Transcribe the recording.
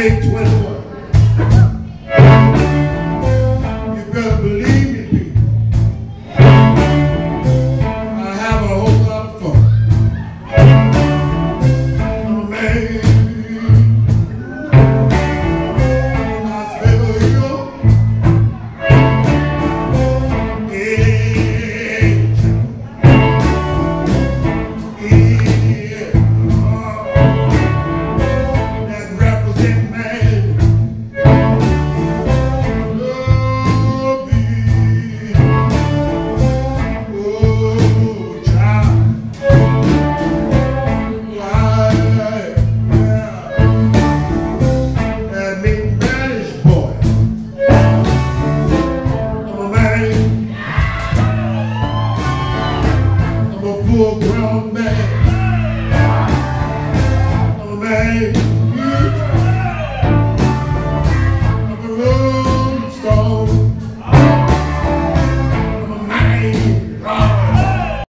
820. a grown man. Man.